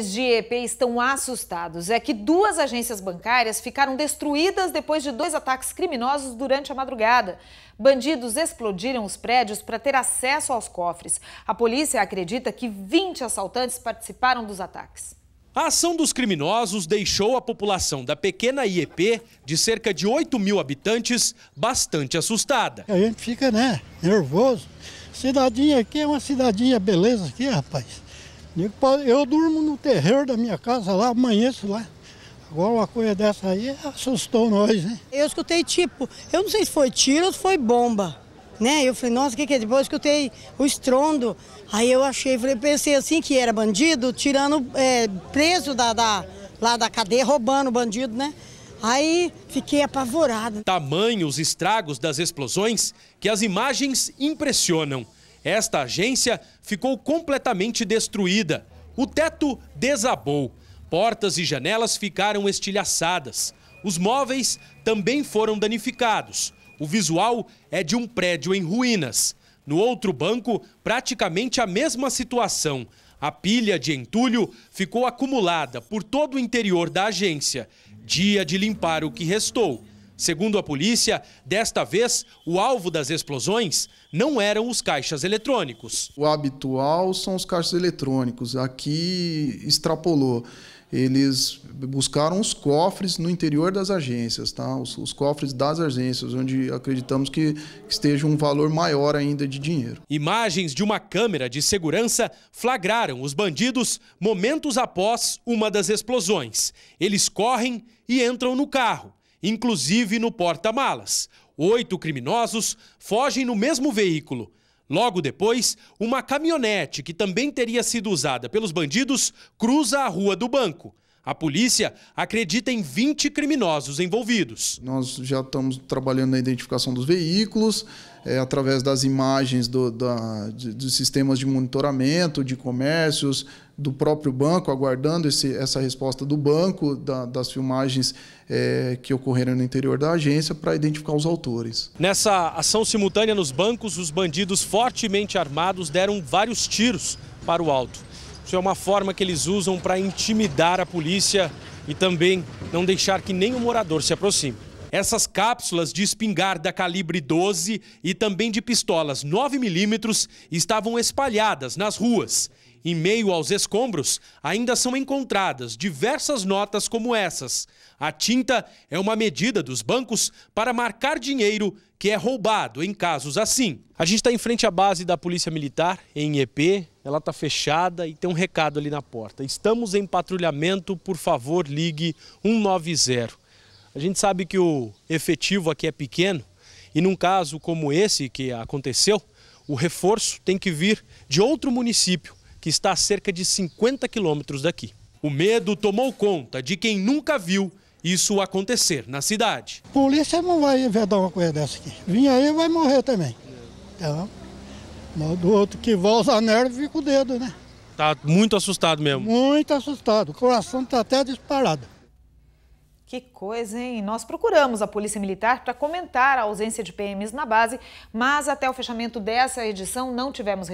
de IEP estão assustados. É que duas agências bancárias ficaram destruídas depois de dois ataques criminosos durante a madrugada. Bandidos explodiram os prédios para ter acesso aos cofres. A polícia acredita que 20 assaltantes participaram dos ataques. A ação dos criminosos deixou a população da pequena IEP, de cerca de 8 mil habitantes, bastante assustada. A gente fica, né, nervoso. Cidadinha aqui é uma cidadinha beleza aqui, rapaz. Eu durmo no terreiro da minha casa lá, amanheço lá. Agora uma coisa dessa aí assustou nós, né? Eu escutei tipo, eu não sei se foi tiro ou se foi bomba, né? Eu falei, nossa, o que, que é? Depois eu escutei o estrondo. Aí eu achei, falei, pensei assim que era bandido, tirando, é, preso da, da, lá da cadeia, roubando o bandido, né? Aí fiquei apavorada. Tamanhos estragos das explosões que as imagens impressionam. Esta agência ficou completamente destruída. O teto desabou. Portas e janelas ficaram estilhaçadas. Os móveis também foram danificados. O visual é de um prédio em ruínas. No outro banco, praticamente a mesma situação. A pilha de entulho ficou acumulada por todo o interior da agência. Dia de limpar o que restou. Segundo a polícia, desta vez o alvo das explosões não eram os caixas eletrônicos. O habitual são os caixas eletrônicos. Aqui extrapolou. Eles buscaram os cofres no interior das agências, tá? os, os cofres das agências, onde acreditamos que esteja um valor maior ainda de dinheiro. Imagens de uma câmera de segurança flagraram os bandidos momentos após uma das explosões. Eles correm e entram no carro inclusive no porta-malas. Oito criminosos fogem no mesmo veículo. Logo depois, uma caminhonete, que também teria sido usada pelos bandidos, cruza a rua do banco. A polícia acredita em 20 criminosos envolvidos. Nós já estamos trabalhando na identificação dos veículos, é, através das imagens do, da, de, dos sistemas de monitoramento de comércios, do próprio banco, aguardando esse, essa resposta do banco, da, das filmagens é, que ocorreram no interior da agência, para identificar os autores. Nessa ação simultânea nos bancos, os bandidos fortemente armados deram vários tiros para o alto. Isso é uma forma que eles usam para intimidar a polícia e também não deixar que nenhum morador se aproxime. Essas cápsulas de espingarda calibre 12 e também de pistolas 9mm estavam espalhadas nas ruas. Em meio aos escombros, ainda são encontradas diversas notas como essas. A tinta é uma medida dos bancos para marcar dinheiro que é roubado em casos assim. A gente está em frente à base da Polícia Militar, em EP. Ela está fechada e tem um recado ali na porta. Estamos em patrulhamento, por favor, ligue 190. A gente sabe que o efetivo aqui é pequeno e num caso como esse que aconteceu, o reforço tem que vir de outro município que está a cerca de 50 quilômetros daqui. O medo tomou conta de quem nunca viu isso acontecer na cidade. A polícia não vai vedar uma coisa dessa aqui. Vinha aí vai morrer também. Então, do outro que vai usar nervo fica o dedo, né? Tá muito assustado mesmo. Muito assustado. O coração tá até disparado. Que coisa, hein? Nós procuramos a Polícia Militar para comentar a ausência de PMs na base, mas até o fechamento dessa edição não tivemos